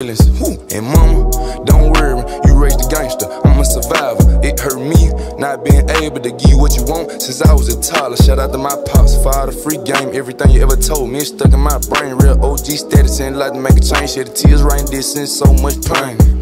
And mama, don't worry, you raised a gangster. I'm a survivor. It hurt me not being able to give you what you want since I was a toddler. Shout out to my pops father, free game. Everything you ever told me is stuck in my brain. Real OG status ain't like to make a change. Shed the tears rain, this and so much pain.